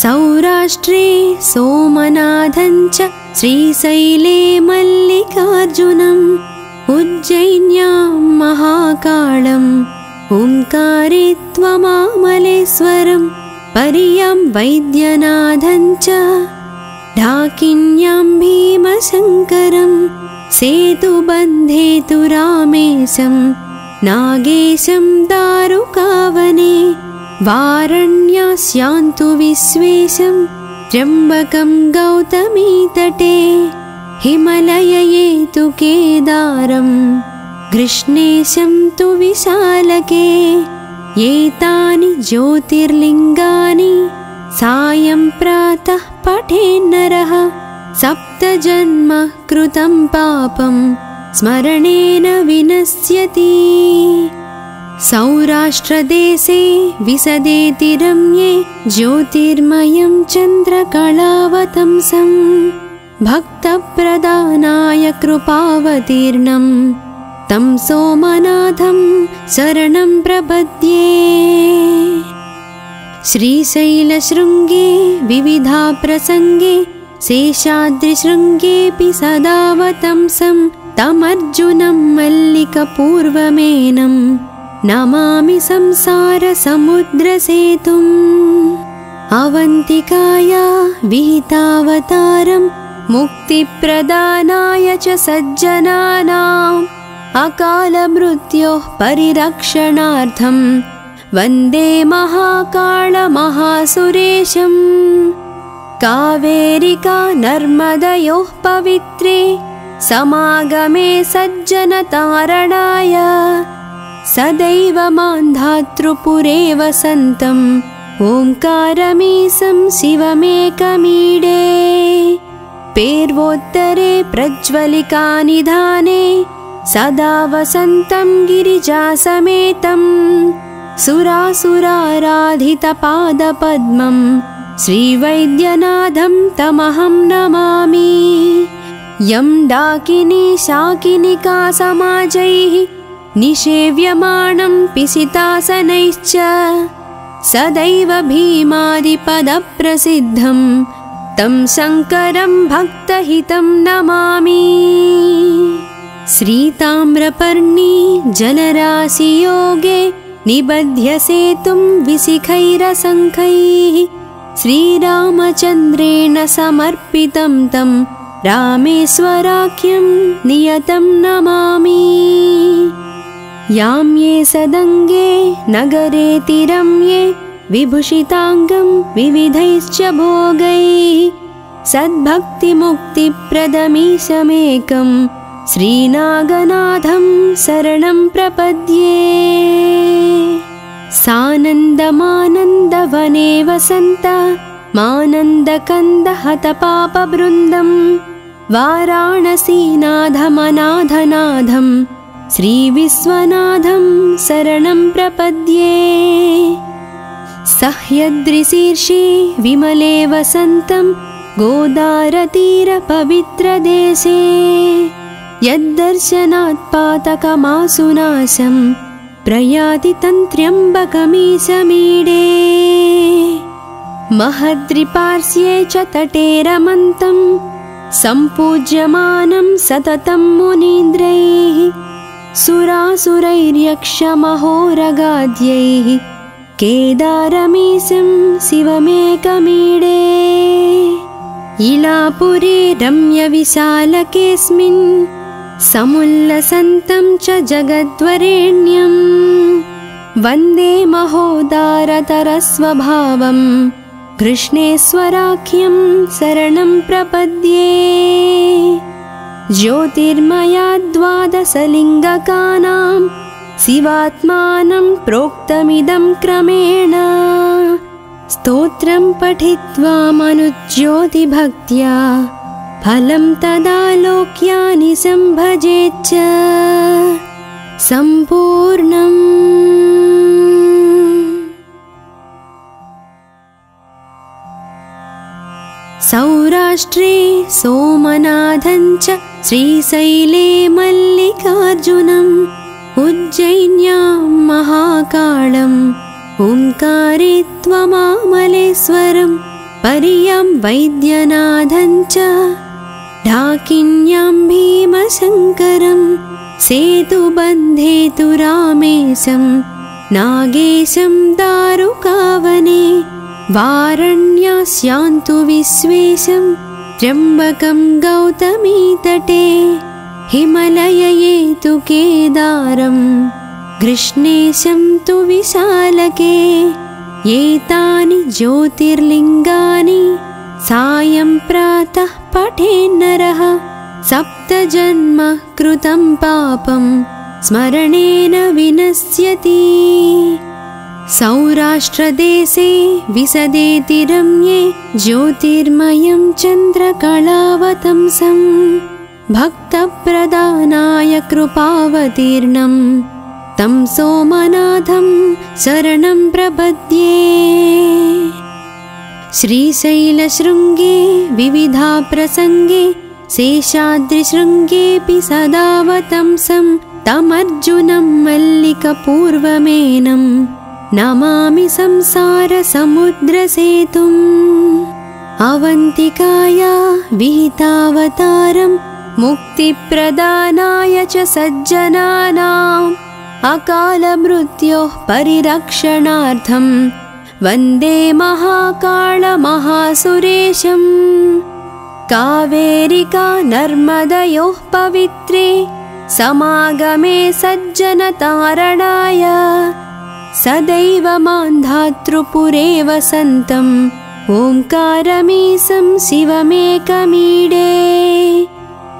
सौराष्ट्रे सोमनाथञ्च श्रीशैले मल्लिकार्जुनम् उज्जैन्यां महाकाळम् ओङ्कारे त्वमामलेश्वरं पर्यां वैद्यनाथञ्च ढाकिन्यां भीमशङ्करं सेतुबन्धे तु रामेशं नागेशं दारुकावने वारण्यास्यान्तु विश्वेशं त्र्यम्बकं गौतमीतटे हिमलयये तु केदारम् कृष्णेशं तु विशालके एतानि ज्योतिर्लिङ्गानि सायं प्रातः पठेन्नरः सप्तजन्म कृतं पापं स्मरणेन विनश्यति सौराष्ट्रदेशे विसदेति रम्ये ज्योतिर्मयं चन्द्रकलावतंसं भक्तप्रदानाय कृपावतीर्णम् तं सोमनाथं शरणं प्रपद्ये। श्रीशैलशृङ्गे विविधा प्रसङ्गे शेषाद्रिशृङ्गेऽपि सदावतंसं तमर्जुनं मल्लिकपूर्वमेनं नमामि संसारसमुद्रसेतुम् अवन्तिकाया विहितावतारं मुक्तिप्रदानाय च सज्जनानाम्। अकालमृत्योः परिरक्षणार्थं वन्दे महाकालमहासुरेशम् कावेरिका नर्मदयोः पवित्रे समागमे सज्जनतारणाय सदैव मान्धातृपुरे वसन्तम् ओङ्कारमीशं शिवमेकमीडे। पेर्वोत्तरे प्रज्वलिकानिधाने सदा वसन्तं गिरिजासमेतं सुरासुराराधितपादपद्मं श्रीवैद्यनाथं तमहं नमामि। यं डाकिनी शाकिनिका समाजैः निषेव्यमाणं पिसितासनैश्च सदैव भीमादिपदप्रसिद्धं तं शङ्करं भक्तहितं नमामि। श्रीताम्रपर्णी जलराशियोगे निबध्य सेतुं विशिखैरशङ्खैः श्रीरामचन्द्रेण समर्पितं तं रामेश्वराख्यं नियतं नमामि याम्ये सदङ्गे नगरे तिरम्ये विभूषिताङ्गं विविधैश्च भोगैः। सद्भक्तिमुक्तिप्रदमीशमेकम् श्रीनागनाथं शरणं प्रपद्ये। सानन्दमानन्दवने वसन्त मानन्दकन्दहतपापबृन्दं वाराणसीनाथमनाथनाथं श्रीविश्वनाथं शरणं प्रपद्ये। सह्यद्रिशीर्षे विमले वसन्तं गोदारतीरपवित्रदेशे। यद्दर्शनात् पातकमासुनाशं प्रयाति तन्त्र्यम्बकमीशमीडे महद्रिपार्श्ये च तटे रमन्तं सम्पूज्यमानं सततं मुनीन्द्रैः सुरासुरैर्यक्षमहोरगाद्यैः केदारमीशं शिवमेकमीडे। इलापुरे रम्यविशालकेऽस्मिन् समुल्लसन्तं च जगद्वरेण्यं। वन्दे महोदारतरस्वभावं कृष्णेश्वराख्यं शरणं प्रपद्ये ज्योतिर्मया द्वादशलिङ्गकानां शिवात्मानं प्रोक्तमिदं क्रमेण। स्तोत्रं पठित्वा मनुज्योतिभक्त्या फलं तदा लोक्यानि सम्भजेच्च। सम्पूर्णम्। सौराष्ट्रे सोमनाथञ्च श्रीशैले मल्लिकार्जुनम् उज्जैन्यां महाकाळम् ओङ्कारे त्वमामलेश्वरं पर्यां वैद्यनाथं च ढाकिन्यां भीमशङ्करं सेतुबन्धे तु रामेशं नागेशं दारुकावने वारण्यास्यान्तु विश्वेशं त्र्यम्बकं गौतमीतटे हिमलयये तु केदारं कृष्णेशं तु विशालके एतानि ज्योतिर्लिङ्गानि सायं प्रातः पठेन्नरः सप्तजन्म कृतं पापं स्मरणेन विनश्यति सौराष्ट्रदेशे विसदेति रम्ये ज्योतिर्मयं चन्द्रकलावतंसं भक्तप्रदानाय कृपावतीर्णम् तं सोमनाथं शरणं प्रपद्ये। श्रीशैलशृङ्गे विविधा प्रसङ्गे शेषाद्रिशृङ्गेऽपि सदावतंसं तमर्जुनं मल्लिकपूर्वमेनं नमामि संसारसमुद्रसेतुम् अवन्तिकाया विहितावतारं मुक्तिप्रदानाय च सज्जनानाम्। अकालमृत्योः परिरक्षणार्थं वन्दे महाकालमहासुरेशम् कावेरिका नर्मदयोः पवित्रे। समागमे सज्जनतारणाय सदैव मान्धातृपुरे वसन्तम् ओङ्कारमीशं शिवमेकमीडे।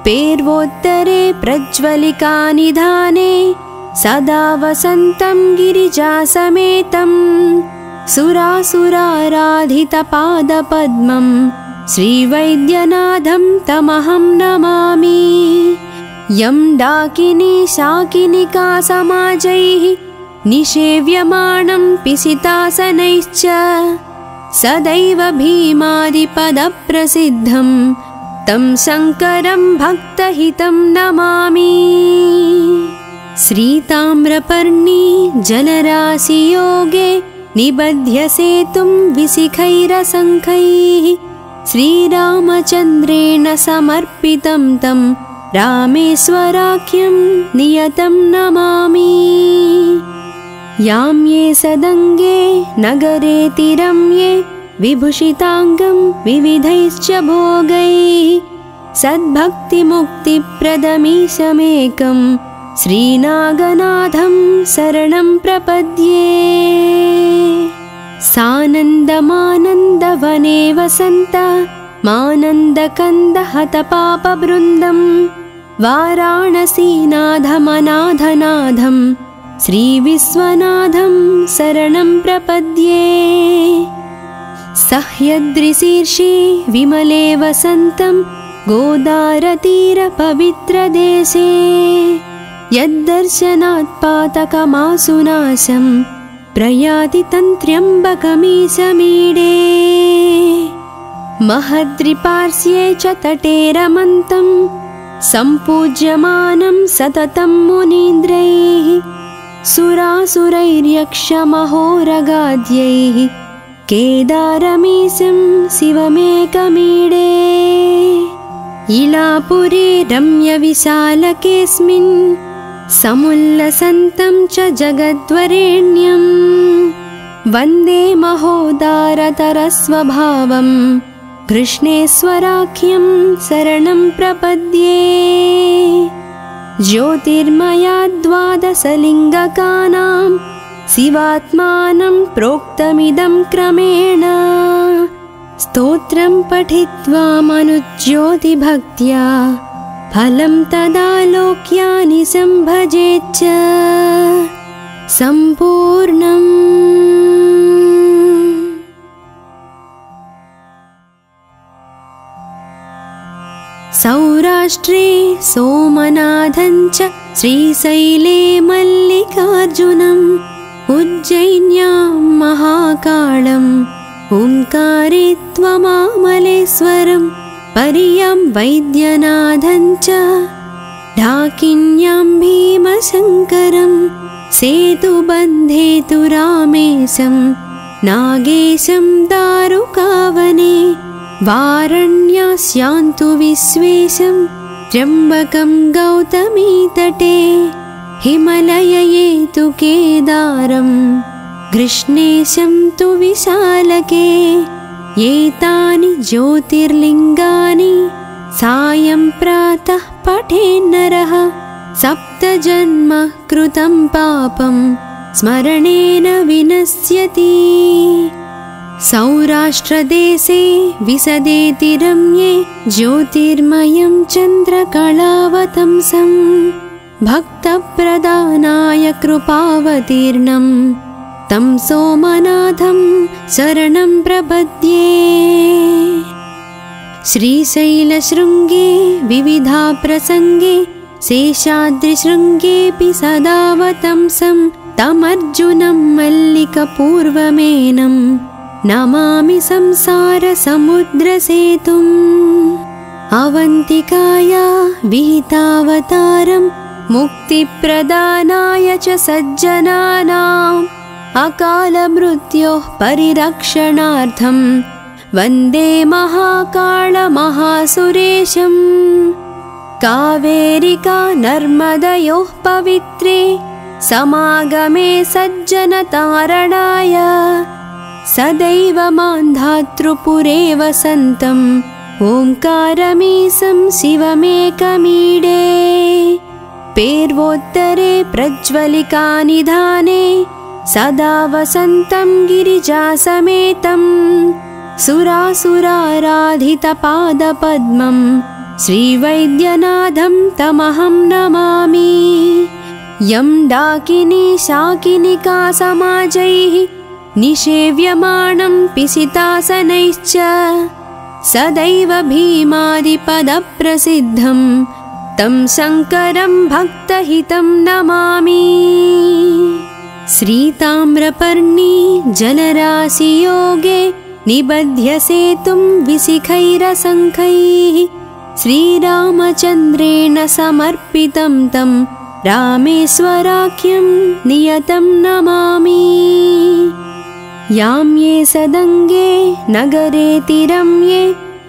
पेर्वोत्तरे प्रज्वलिकानिधाने सदा वसन्तं गिरिजासमेतं सुरासुराराधितपादपद्मं श्रीवैद्यनाथं तमहं नमामि। यं डाकिनी शाकिनिका समाजैः निषेव्यमाणं पिसितासनैश्च सदैव भीमादिपदप्रसिद्धं तं शङ्करं भक्तहितं नमामि। श्रीताम्रपर्णी जलराशियोगे निबध्य सेतुं विशिखैरशङ्खैः श्रीरामचन्द्रेण समर्पितं तं रामेश्वराख्यं नियतं नमामि याम्ये सदङ्गे नगरेतिरम्ये विभूषिताङ्गं विविधैश्च भोगैः सद्भक्तिमुक्तिप्रदमीशमेकम् श्रीनागनाथं शरणं प्रपद्ये। सानन्दमानन्दवने वसन्त मानन्दकन्दहतपापबृन्दं वाराणसीनाथमनाथनाथं श्रीविश्वनाथं शरणं प्रपद्ये। सह्यद्रिशीर्षे विमले वसन्तं गोदारतीरपवित्रदेशे। यद्दर्शनात् पातकमासुनाशं प्रयाति तन्त्र्यम्बकमीशमीडे महद्रिपार्श्ये च तटे रमन्तं सम्पूज्यमानं सततं मुनीन्द्रैः सुरासुरैर्यक्षमहोरगाद्यैः केदारमीशं शिवमेकमीडे। इलापुरे रम्यविशालकेऽस्मिन् समुल्लसन्तं च जगद्वरेण्यं। वन्दे महोदारतरस्वभावं कृष्णेश्वराख्यं शरणं प्रपद्ये ज्योतिर्मया द्वादशलिङ्गकानां शिवात्मानं प्रोक्तमिदं क्रमेण। स्तोत्रं पठित्वा मनुज्योतिभक्त्या फलं तदा लोक्यानि सम्भजेच्च सम्पूर्णम् सौराष्ट्रे सोमनाथं च श्रीशैले मल्लिकार्जुनम् उज्जैन्यां महाकाळम् ओङ्कारे त्वमामलेश्वरं पर्यां वैद्यनाथं च ढाकिन्यां भीमशङ्करं सेतुबन्धे तु रामेशं नागेशं दारुकावने वारण्यास्यान्तु विश्वेशं त्र्यम्बकं गौतमीतटे हिमलयये तु केदारम् कृष्णेशं तु विशालके एतानि ज्योतिर्लिङ्गानि सायं प्रातः पठेन्नरः सप्तजन्म कृतं पापं स्मरणेन विनश्यति सौराष्ट्रदेशे विसदेति रम्ये ज्योतिर्मयं चन्द्रकलावतंसं भक्तप्रदानाय कृपावतीर्णं तं सोमनाथं शरणं प्रपद्ये। श्रीशैलशृङ्गे विविधा प्रसङ्गे शेषाद्रिशृङ्गेऽपि सदावतंसं तमर्जुनं मल्लिकपूर्वमेनं नमामि संसारसमुद्रसेतुम् अवन्तिकाया विहितावतारं मुक्तिप्रदानाय च सज्जनानाम्। अकालमृत्योः परिरक्षणार्थं वन्दे महाकालमहासुरेशम् कावेरिका नर्मदयोः पवित्रे। समागमे सज्जनतारणाय सदैव मान्धातृपुरे वसन्तम् ओङ्कारमीशं शिवमेकमीडे। पेर्वोत्तरे प्रज्वलिकानिधाने सदा वसन्तं गिरिजासमेतं सुरासुराराधितपादपद्मम्। श्रीवैद्यनाथं तमहं नमामि। यं डाकिनी शाकिनिका समाजैः निषेव्यमाणं पिसितासनैश्च सदैव भीमादिपदप्रसिद्धं तं शङ्करं भक्तहितं नमामि। श्रीताम्रपर्णी जलराशियोगे निबध्यसेतुं विशिखैरसङ्खैः श्रीरामचन्द्रेण समर्पितं तं रामेश्वराख्यं नियतं नमामि याम्ये सदङ्गे नगरे तिरम्ये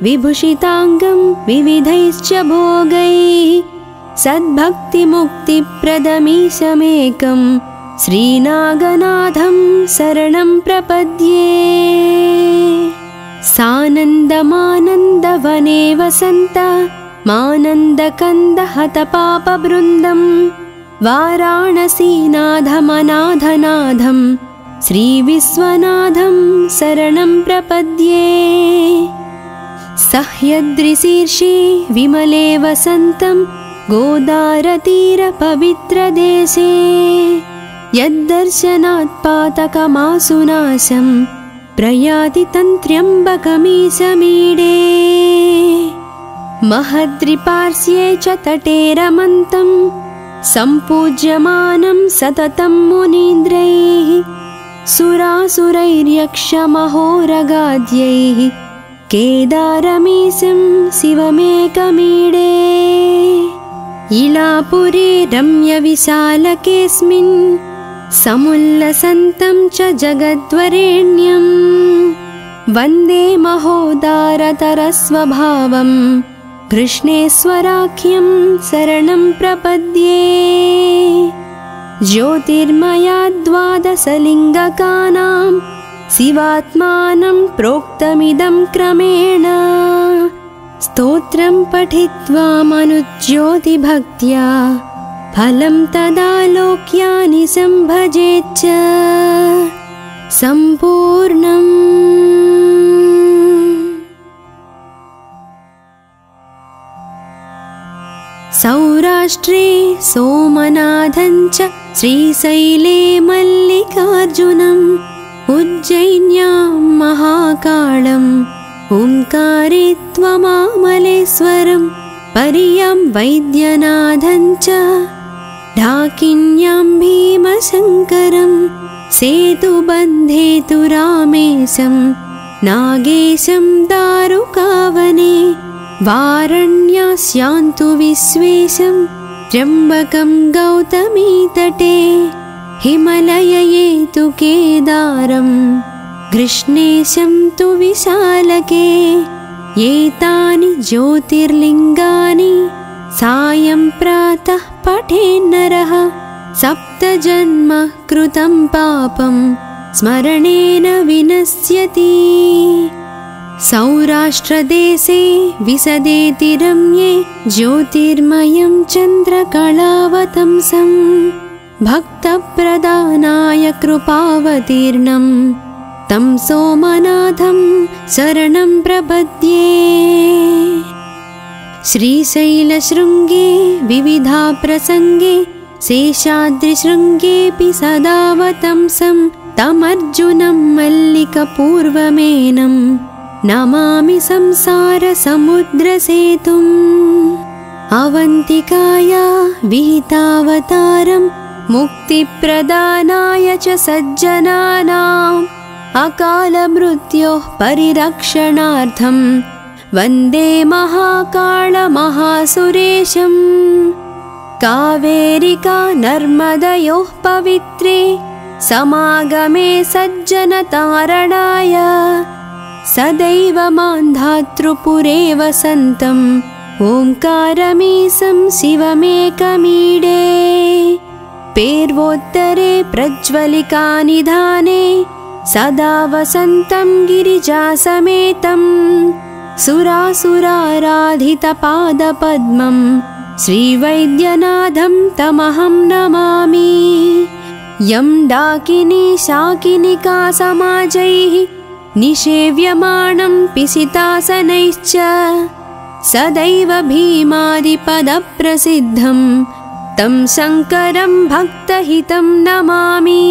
विभूषिताङ्गं विविधैश्च भोगैः सद्भक्तिमुक्तिप्रदमीशमेकं श्रीनागनाथं शरणं प्रपद्ये। सानन्दमानन्दवने वसन्त मानन्दकन्दहतपापबृन्दं वाराणसीनाथमनाथनाथं श्रीविश्वनाथं शरणं प्रपद्ये। सह्यद्रिशीर्षे विमले वसन्तं गोदारतीरपवित्रदेशे। यद्दर्शनात् पातकमासुनाशम् प्रयाति तन्त्र्यम्बकमीशमीडे महद्रिपार्श्ये च तटे रमन्तं सम्पूज्यमानं सततं मुनीन्द्रैः सुरासुरैर्यक्षमहोरगाद्यैः केदारमीशं शिवमेकमीडे। इलापुरे रम्यविशालकेऽस्मिन् समुल्लसन्तं च जगद्वरेण्यं। वन्दे महोदारतरस्वभावं कृष्णेश्वराख्यं शरणं प्रपद्ये ज्योतिर्मया द्वादशलिङ्गकानां शिवात्मानं प्रोक्तमिदं क्रमेण। स्तोत्रं पठित्वा मनुज्योतिभक्त्या फलं तदा लोक्यानि सम्भजेच्च। सम्पूर्णम् सौराष्ट्रे सोमनाथं च श्रीशैले मल्लिकार्जुनम् उज्जैन्यां महाकाळम् ओङ्कारे त्वमामलेश्वरं पर्यां वैद्यनाथं च ढाकिन्यां भीमशङ्करं सेतुबन्धे तु रामेशं नागेशं दारुकावने वारण्यास्यान्तु विश्वेशं त्र्यम्बकं गौतमीतटे हिमलयये तु केदारम् कृष्णेशं तु विशालके एतानि ज्योतिर्लिङ्गानि सायं प्रातः पठेन्नरः सप्तजन्म कृतं पापं स्मरणेन विनश्यति सौराष्ट्रदेशे विसदेति रम्ये ज्योतिर्मयं चन्द्रकलावतंसं भक्तप्रदानाय कृपावतीर्णं तं सोमनाथं शरणं प्रपद्ये। श्रीशैलशृङ्गे विविधा प्रसङ्गे शेषाद्रिशृङ्गेऽपि सदावतंसं तमर्जुनं मल्लिकपूर्वमेनं नमामि संसारसमुद्रसेतुम् अवन्तिकाया विहितावतारं मुक्तिप्रदानाय च सज्जनानाम्। अकालमृत्योः परिरक्षणार्थं वन्दे महाकालमहासुरेशम् कावेरिका नर्मदयोः पवित्रे। समागमे सज्जनतारणाय सदैव मान्धातृपुरे वसन्तम् ओङ्कारमीसं शिवमेकमीडे। पेर्वोत्तरे प्रज्वलिकानिधाने सदा वसन्तं गिरिजासमेतं सुरासुराराधितपादपद्मम्। श्रीवैद्यनाथं तमहं नमामि। यं डाकिनी शाकिनिका समाजैः निषेव्यमाणं पिसितासनैश्च सदैव भीमादिपदप्रसिद्धं तं शङ्करं भक्तहितं नमामि।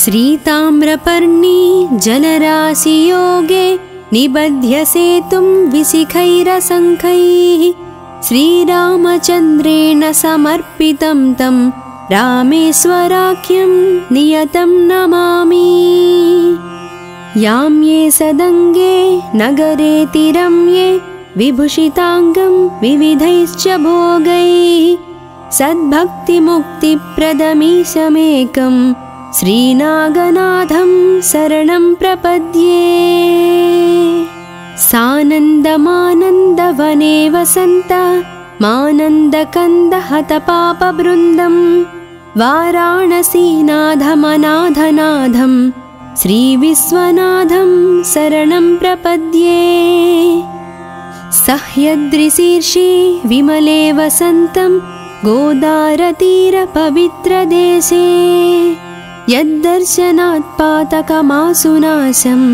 श्रीताम्रपर्णी जलराशियोगे निबध्यसेतुं विशिखैरसङ्खैः श्रीरामचन्द्रेण समर्पितं तं रामेश्वराख्यं नियतं नमामि यां ये सदङ्गे नगरे तिरम्ये विभूषिताङ्गं विविधैश्च भोगैः। सद्भक्तिमुक्तिप्रदमीशमेकं श्रीनागनाथं शरणं प्रपद्ये। सानन्दमानन्दवने वसन्त मानन्दकन्दहतपापबृन्दं वाराणसीनाथमनाथनाथं श्रीविश्वनाथं शरणं प्रपद्ये। सह्यद्रिशीर्षे विमले वसन्तं गोदारतीरपवित्रदेशे। यद्दर्शनात् पातकमासुनाशम्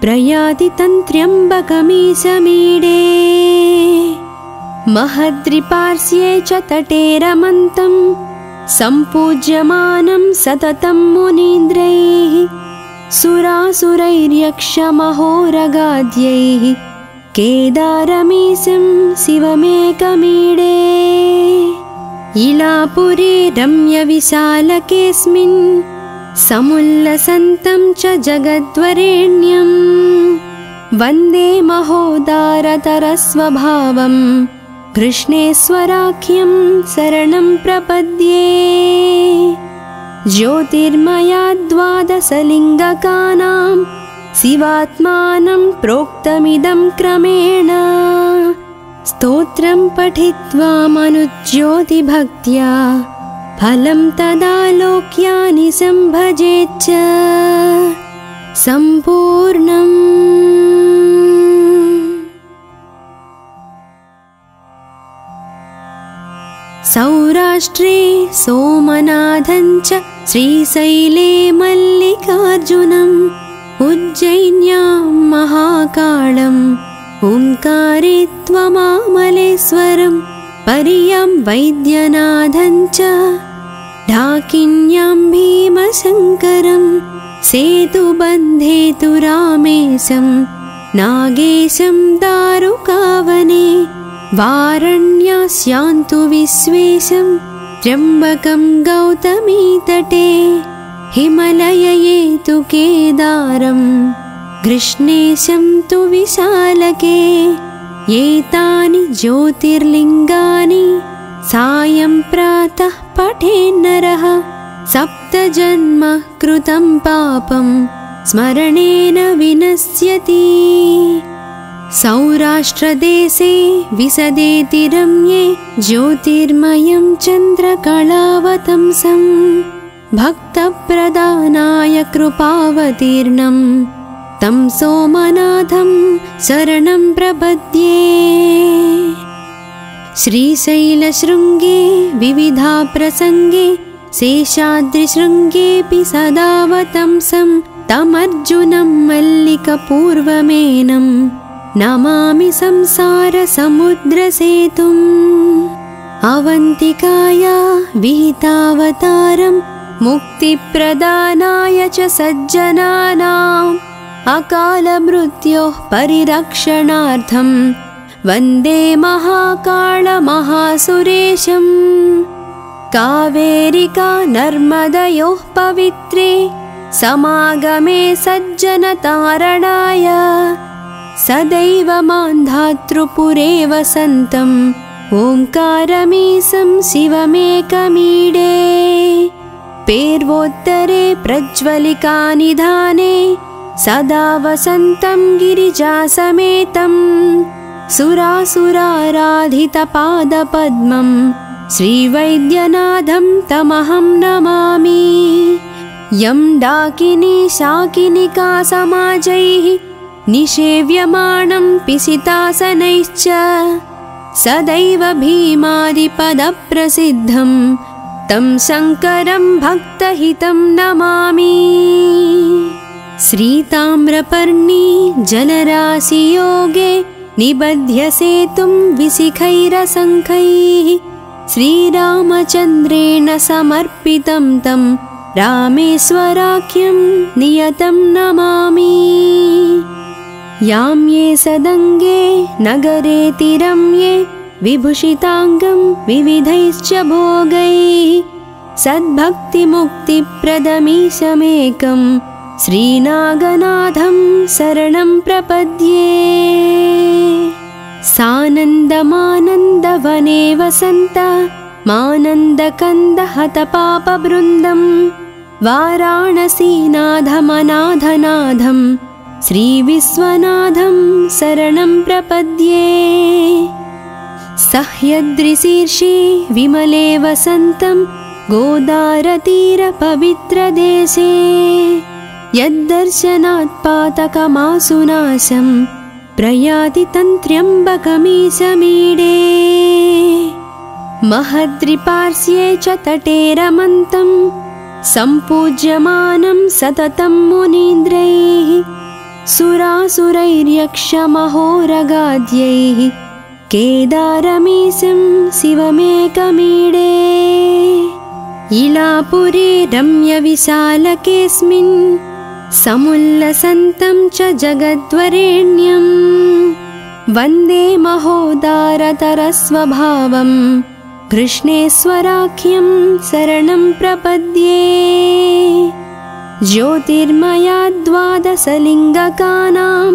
प्रयाति तन्त्र्यम्बकमीशमीडे महद्रिपार्श्ये च तटे रमन्तं सम्पूज्यमानं सततं मुनीन्द्रैः सुरासुरैर्यक्षमहोरगाद्यैः केदारमीशं शिवमेकमीडे। इलापुरे रम्यविशालकेऽस्मिन् समुल्लसन्तं च जगद्वरेण्यं वन्दे महोदारतरस्वभावं कृष्णेश्वराख्यं शरणं प्रपद्ये ज्योतिर्मया द्वादशलिङ्गकानां शिवात्मानं प्रोक्तमिदं क्रमेण। स्तोत्रं पठित्वा मनुज्योतिभक्त्या फलं तदा लोक्यानि सम्भजेच्च। सम्पूर्णम्। सौराष्ट्रे सोमनाथञ्च श्रीशैले मल्लिकार्जुनम् उज्जैन्यां महाकाळम् ओङ्कारे त्वमामलेश्वरं पर्यां वैद्यनाथञ्च ढाकिन्यां भीमशङ्करं सेतुबन्धे तु रामेशं नागेशं दारुकावने वारण्यास्यान्तु विश्वेशं त्र्यम्बकं गौतमीतटे हिमलयये तु केदारं कृष्णेशं तु विशालके एतानि ज्योतिर्लिङ्गानि सायं प्रातः पठेन्नरः सप्तजन्म कृतं पापं स्मरणेन विनश्यति सौराष्ट्रदेशे विसदेति रम्ये ज्योतिर्मयं चन्द्रकलावतंसं भक्तप्रदानाय कृपावतीर्णं तं सोमनाथं शरणं प्रपद्ये। श्रीशैलशृङ्गे विविधा प्रसङ्गे शेषाद्रिशृङ्गेऽपि सदावतंसं तमर्जुनं मल्लिकपूर्वमेनं नमामि संसारसमुद्रसेतुम्। अवन्तिकाया विहितावतारं मुक्तिप्रदानाय च सज्जनानाम्। अकालमृत्योः परिरक्षणार्थं वन्दे महाकालमहासुरेशम् कावेरिका नर्मदयोः पवित्रे समागमे सज्जनतारणाय सदैव मान्धातृपुरे वसन्तम् ओङ्कारमीशं शिवमेकमीडे। पेर्वोत्तरे प्रज्वलिकानिधाने सदा वसन्तं गिरिजासमेतम्। सुरासुराराधितपादपद्मम् श्रीवैद्यनाथं तमहं नमामि। यं डाकिनी शाकिनिका समाजैः निषेव्यमाणं पिसितासनैश्च सदैव भीमादिपदप्रसिद्धं तं शङ्करं भक्तहितं नमामि। श्रीताम्रपर्णी जलराशियोगे निबध्यसेतुं विशिखैरसङ्खैः श्रीरामचन्द्रेण समर्पितं तं रामेश्वराख्यं नियतं नमामि याम्ये सदङ्गे नगरेतिरम्ये विभूषिताङ्गं विविधैश्च भोगैः सद्भक्तिमुक्तिप्रदमीशमेकं श्रीनागनाथं शरणं प्रपद्ये। सानन्दमानन्दवने वसन्त मानन्दकन्दहतपापवृन्दं वाराणसीनाथमनाथनाथं श्रीविश्वनाथं शरणं प्रपद्ये। सह्यद्रिशीर्षे विमले वसन्तं गोदारतीरपवित्रदेशे। यद्दर्शनात् पातकमासुनाशम् प्रयाति तन्त्र्यम्बकमीशमीडे महद्रिपार्श्ये च तटे रमन्तं सम्पूज्यमानं सततं मुनीन्द्रैः सुरासुरैर्यक्षमहोरगाद्यैः केदारमीशं शिवमेकमीडे। इलापुरे रम्यविशालकेऽस्मिन् समुल्लसन्तं च जगद्वरेण्यं। वन्दे महोदारतरस्वभावं कृष्णेश्वराख्यं शरणं प्रपद्ये ज्योतिर्मया द्वादशलिङ्गकानां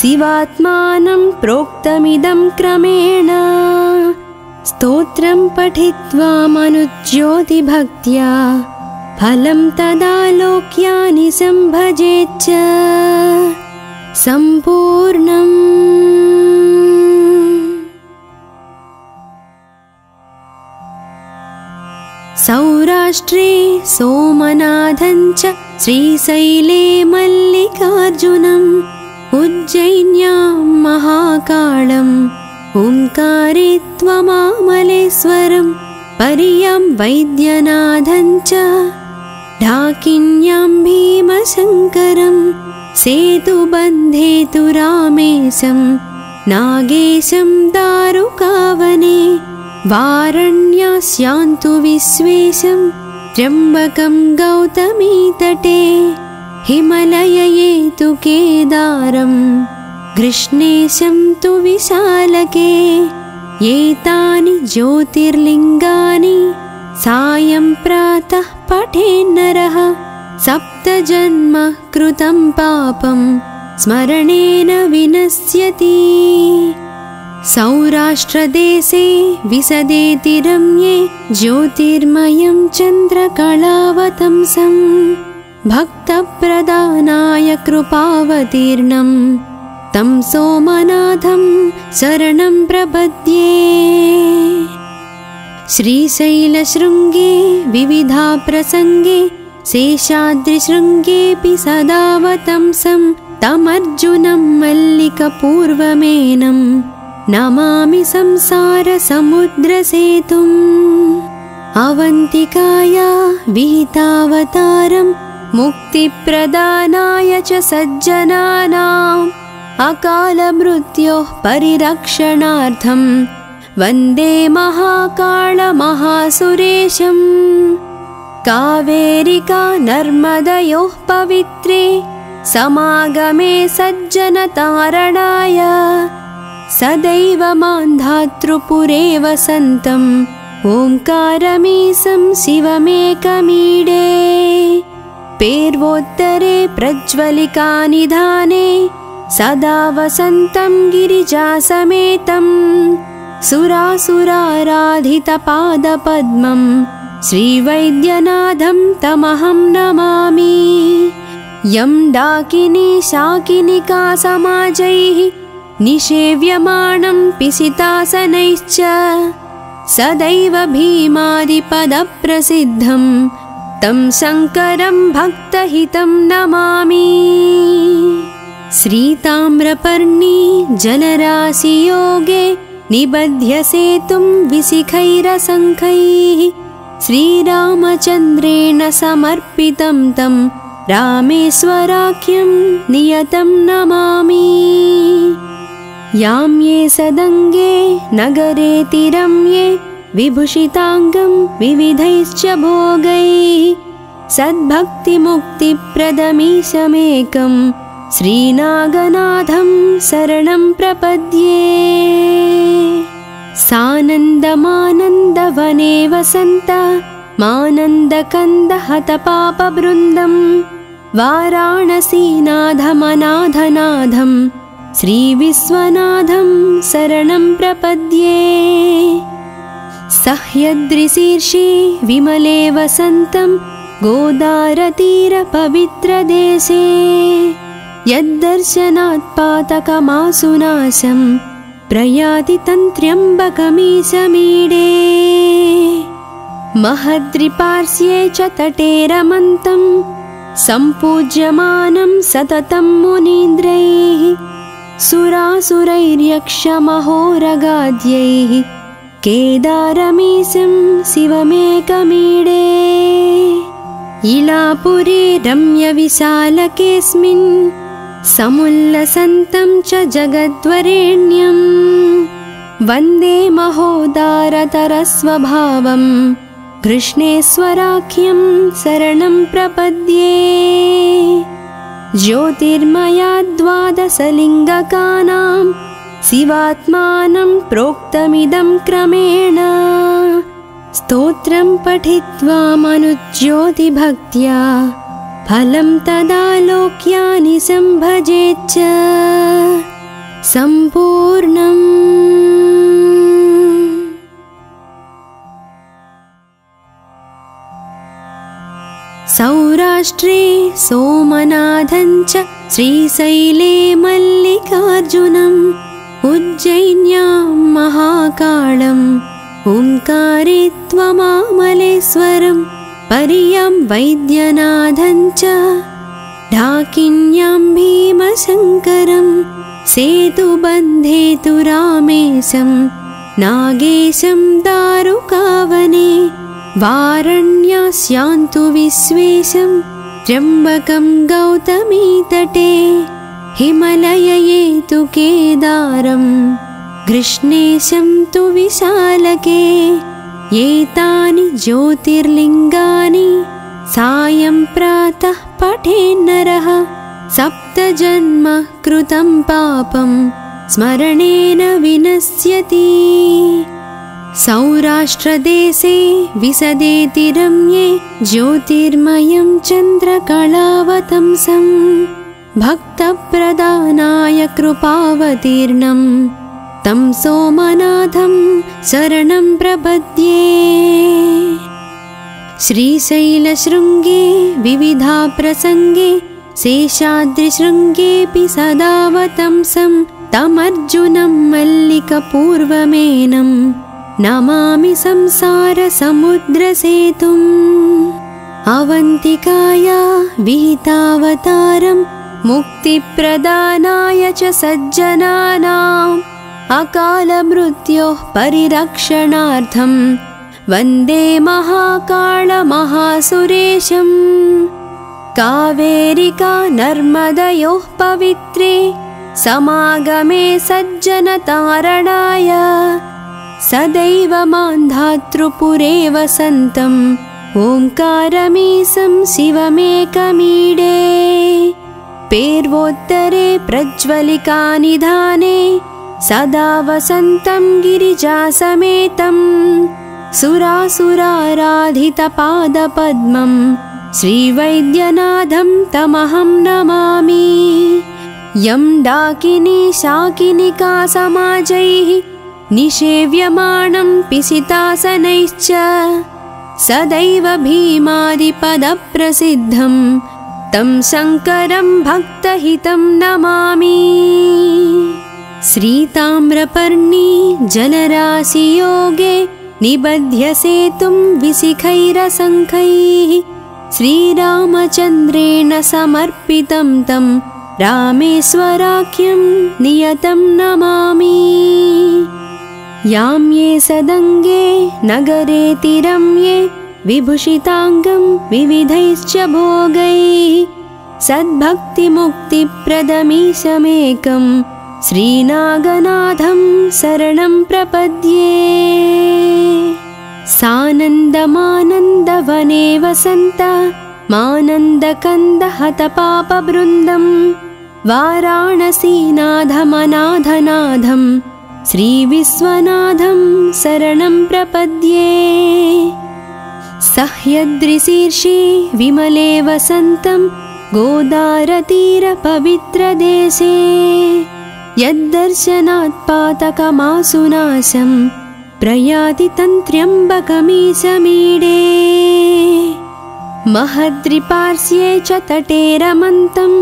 शिवात्मानं प्रोक्तमिदं क्रमेण। स्तोत्रं पठित्वा मनुज्योतिभक्त्या फलं तदा लोक्यानि सम्भजेच्च। सम्पूर्णम् सौराष्ट्रे सोमनाथञ्च श्रीशैले मल्लिकार्जुनम् उज्जैन्यां महाकाळम् ओङ्कारे त्वमामलेश्वरं पर्यं वैद्यनाथञ्च ढाकिन्यां भीमशङ्करं सेतुबन्धे तु रामेशं नागेशं दारुकावने वारण्यास्यान्तु विश्वेशं त्र्यम्बकं गौतमीतटे हिमलयये तु केदारं कृष्णेशं तु विशालके एतानि ज्योतिर्लिङ्गानि सायं प्रातः पठेन्नरः सप्तजन्म कृतं पापं स्मरणेन विनश्यति सौराष्ट्रदेशे विसदेति रम्ये ज्योतिर्मयं चन्द्रकलावतंसं भक्तप्रदानाय कृपावतीर्णं तं सोमनाथं शरणं प्रपद्ये। श्रीशैलशृङ्गे विविधाप्रसङ्गे शेषाद्रिशृङ्गेऽपि सदावतंसं तमर्जुनं मल्लिकपूर्वमेनं नमामि संसारसमुद्रसेतुम् अवन्तिकाया विहितावतारं मुक्तिप्रदानाय च सज्जनानाम्। अकालमृत्योः परिरक्षणार्थं वन्दे महाकालमहासुरेशम् कावेरिका नर्मदयोः पवित्रे समागमे सज्जनतारणाय सदैव मान्धातृपुरे वसन्तम् ओङ्कारमीसं शिवमेकमीडे। पेर्वोत्तरे प्रज्वलिकानिधाने सदा वसन्तं गिरिजासमेतं सुरासुराराधितपादपद्मं श्रीवैद्यनाथं तमहं नमामि। यं डाकिनी शाकिनिका समाजैः निषेव्यमाणं पिसितासनैश्च सदैव भीमादिपदप्रसिद्धं तं शङ्करं भक्तहितं नमामि। श्रीताम्रपर्णी जलराशियोगे निबध्यसेतुं विशिखैरसङ्खैः श्रीरामचन्द्रेण समर्पितं तं रामेश्वराख्यं नियतं नमामि याम्ये सदङ्गे नगरेतिरम्ये विभूषिताङ्गं विविधैश्च भोगैः। सद्भक्तिमुक्तिप्रदमीशमेकं श्रीनागनाथं शरणं प्रपद्ये। सानन्दमानन्दवने वसन्त मानन्दकन्दहतपापबृन्दं वाराणसीनाथमनाथनाथम् श्रीविश्वनाथं शरणं प्रपद्ये। सह्यद्रिशीर्षे विमले वसन्तं गोदारतीरपवित्रदेशे। यद्दर्शनात् पातकमासुनाशं प्रयाति तन्त्र्यम्बकमीशमीडे महद्रिपार्श्ये च तटे रमन्तं सम्पूज्यमानं सततं मुनीन्द्रैः सुरासुरैर्यक्षमहोरगाद्यैः केदारमीशं शिवमेकमीडे। इलापुरे रम्यविशालकेऽस्मिन् समुल्लसन्तं च जगद्वरेण्यं। वन्दे महोदारतरस्वभावं कृष्णेश्वराख्यं शरणं प्रपद्ये ज्योतिर्मया द्वादशलिङ्गकानां शिवात्मानं प्रोक्तमिदं क्रमेण। स्तोत्रं पठित्वा मनुज्योतिभक्त्या फलं तदालोक्यानि सम्भजेच्च। सम्पूर्णम् सौराष्ट्रे सोमनाथञ्च श्रीशैले मल्लिकार्जुनम् उज्जैन्यां महाकाळम् ओङ्कारे त्वमामलेश्वरं पर्यां वैद्यनाथञ्च ढाकिन्यां भीमशङ्करं सेतुबन्धे तु रामेशं नागेशं दारुकावने वारण्यास्यान्तु विश्वेशं त्र्यम्बकं गौतमीतटे हिमलयये तु केदारम् कृष्णेशं तु विशालके एतानि ज्योतिर्लिङ्गानि सायं प्रातः पठेन्नरः सप्तजन्म कृतं पापं स्मरणेन विनश्यति सौराष्ट्रदेशे विशदेति रम्ये ज्योतिर्मयं चन्द्रकलावतंसं भक्तप्रदानाय कृपावतीर्णं तं सोमनाथं शरणं प्रपद्ये। श्रीशैलशृङ्गे विविधा प्रसङ्गे शेषाद्रिशृङ्गेऽपि सदावतंसं तमर्जुनं मल्लिकपूर्वमेनं नमामि संसारसमुद्रसेतुम् अवन्तिकाया विहितावतारं मुक्तिप्रदानाय च सज्जनानाम्। अकालमृत्योः परिरक्षणार्थं वन्दे महाकालमहासुरेशम् कावेरिका नर्मदयोः पवित्रे। समागमे सज्जनतारणाय सदैव मान्धातृपुरे वसन्तम् ओङ्कारमीसं शिवमेकमीडे। पेर्वोत्तरे प्रज्वलिकानिधाने सदा वसन्तं गिरिजासमेतम्। सुरासुराराधितपादपद्मम्। श्रीवैद्यनाथं तमहं नमामि। यं डाकिनी शाकिनिका समाजैः निषेव्यमाणं पिसितासनैश्च सदैव भीमादिपदप्रसिद्धं तं शङ्करं भक्तहितं नमामि। श्रीताम्रपर्णी जलराशियोगे निबध्यसेतुं विशिखैरसङ्खैः श्रीरामचन्द्रेण समर्पितं तं रामेश्वराख्यं नियतं नमामि याम्ये सदङ्गे नगरेतिरम्ये विभूषिताङ्गं विविधैश्च भोगैः सद्भक्तिमुक्तिप्रदमीशमेकं श्रीनागनाथं शरणं प्रपद्ये। सानन्दमानन्दवने वसन्त मानन्दकन्दहतपापबृन्दं वाराणसीनाथमनाथनाथं श्रीविश्वनाथं शरणं प्रपद्ये। सह्यद्रिशीर्षे विमले वसन्तं गोदारतीरपवित्रदेशे। यद्दर्शनात् पातकमासुनाशम् प्रयाति तन्त्र्यम्बकमीशमीडे महद्रिपार्श्ये च तटे रमन्तं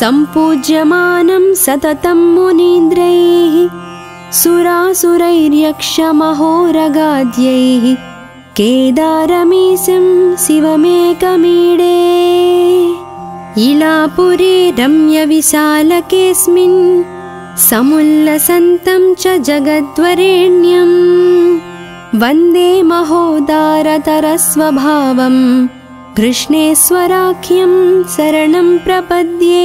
सम्पूज्यमानं सततं मुनीन्द्रैः सुरासुरैर्यक्षमहोरगाद्यैः केदारमीशं शिवमेकमीडे। इलापुरे रम्यविशालकेऽस्मिन् समुल्लसन्तं च जगद्वरेण्यं। वन्दे महोदारतरस्वभावं कृष्णेश्वराख्यं शरणं प्रपद्ये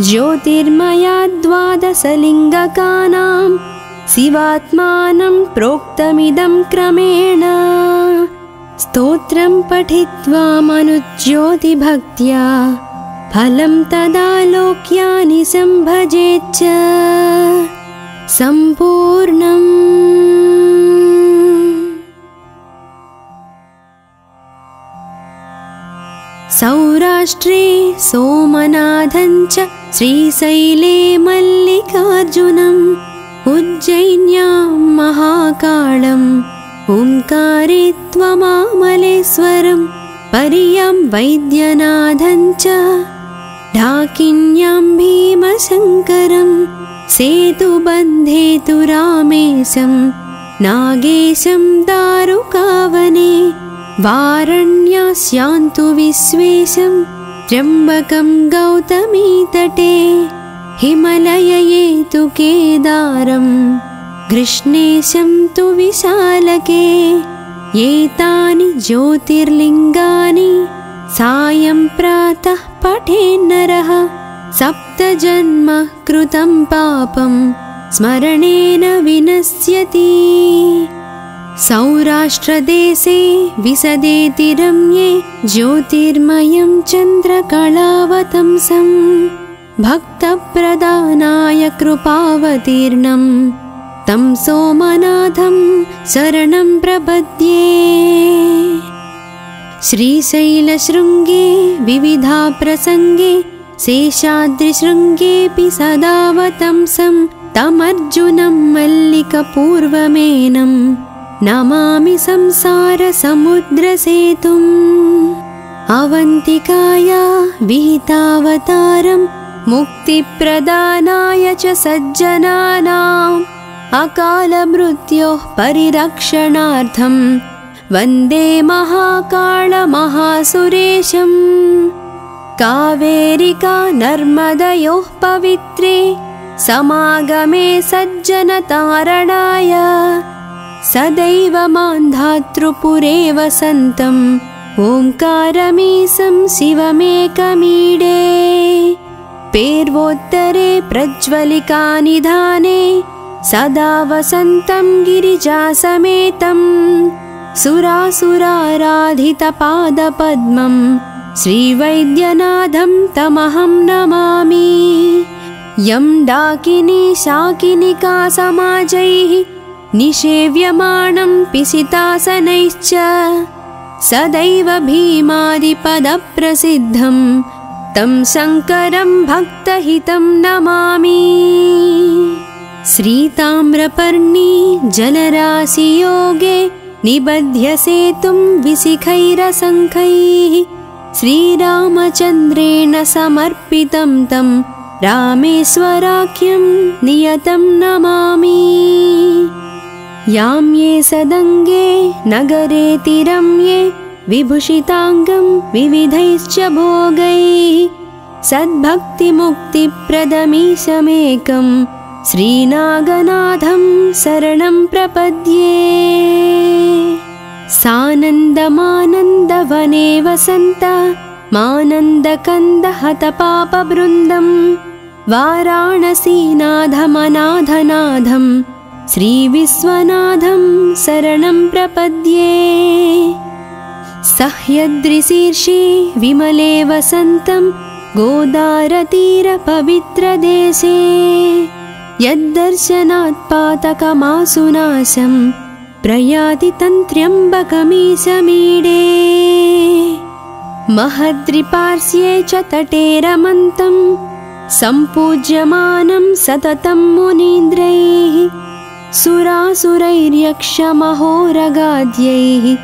ज्योतिर्मया द्वादशलिङ्गकानां शिवात्मानं प्रोक्तमिदं क्रमेण। स्तोत्रं पठित्वा मनुज्योतिभक्त्या फलं तदालोक्यानि सम्भजेच्च। सम्पूर्णम्। सौराष्ट्रे सोमनाथञ्च श्रीशैले मल्लिकार्जुनम् उज्जैन्यां महाकाळम् ओङ्कारे त्वमामलेश्वरं पर्यं वैद्यनाथञ्च ढाकिन्यां भीमशङ्करं सेतुबन्धे तु रामेशं नागेशं दारुकावने वारण्यास्यान्तु विश्वेशं त्र्यम्बकं गौतमीतटे हिमलयये तु केदारं कृष्णेशं तु विशालके एतानि ज्योतिर्लिङ्गानि सायं प्रातः पठेन्नरः सप्तजन्म कृतं पापं स्मरणेन विनश्यति सौराष्ट्रदेशे विसदेति रम्ये ज्योतिर्मयं चन्द्रकलावतंसं भक्तप्रदानाय कृपावतीर्णं तं सोमनाथं शरणं प्रपद्ये। श्रीशैलशृङ्गे विविधा प्रसङ्गे शेषाद्रिशृङ्गेऽपि सदावतंसं तमर्जुनं मल्लिकपूर्वमेनं नमामि संसारसमुद्रसेतुम् अवन्तिकाया विहितावतारं मुक्तिप्रदानाय च सज्जनानाम्। अकालमृत्योः परिरक्षणार्थं वन्दे महाकालमहासुरेशम् कावेरिका नर्मदयोः पवित्रे समागमे सज्जनतारणाय सदैव मान्धातृपुरे वसन्तम् ओङ्कारमीसं शिवमेकमीडे। पेर्वोत्तरे प्रज्वलिकानिधाने सदा वसन्तं गिरिजासमेतं सुरासुराराधितपादपद्मं श्रीवैद्यनाथं तमहं नमामि। यं डाकिनी शाकिनिका समाजैः निषेव्यमाणं पिसितासनैश्च सदैव भीमादिपदप्रसिद्धं तं शङ्करं भक्तहितं नमामि। श्रीताम्रपर्णी जलराशियोगे निबध्यसेतुं विशिखैरसङ्खैः श्रीरामचन्द्रेण समर्पितं तं रामेश्वराख्यं नियतं नमामि याम्ये सदङ्गे नगरे तिरम्ये विभूषिताङ्गं विविधैश्च भोगैः सद्भक्तिमुक्तिप्रदमीशमेकं श्रीनागनाथं शरणं प्रपद्ये। सानन्दमानन्दवने वसन्त मानन्दकन्दहतपापबृन्दं वाराणसीनाथमनाथनाथम् श्रीविश्वनाथं शरणं प्रपद्ये। सह्यद्रिशीर्षे विमले वसन्तं गोदारतीरपवित्रदेशे। यद्दर्शनात् पातकमासुनाशं प्रयाति तन्त्र्यम्बकमीशमीडे महद्रिपार्श्ये च तटे रमन्तं सम्पूज्यमानं सततं मुनीन्द्रैः सुरासुरैर्यक्षमहोरगाद्यैः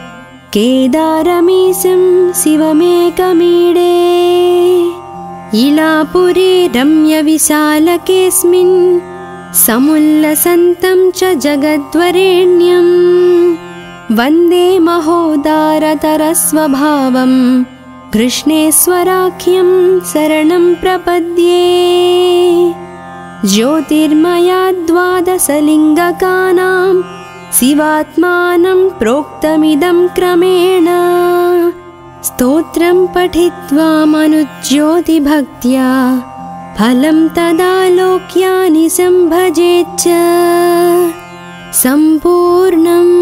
केदारमीशं शिवमेकमीडे। इलापुरे रम्यविशालकेऽस्मिन् समुल्लसन्तं च जगद्वरेण्यं। वन्दे महोदारतरस्वभावं कृष्णेश्वराख्यं शरणं प्रपद्ये ज्योतिर्मया द्वादशलिङ्गकानां शिवात्मानं प्रोक्तमिदं क्रमेण। स्तोत्रं पठित्वा मनुज्योतिभक्त्या फलं तदालोक्यानि सम्भजेच्च। सम्पूर्णम्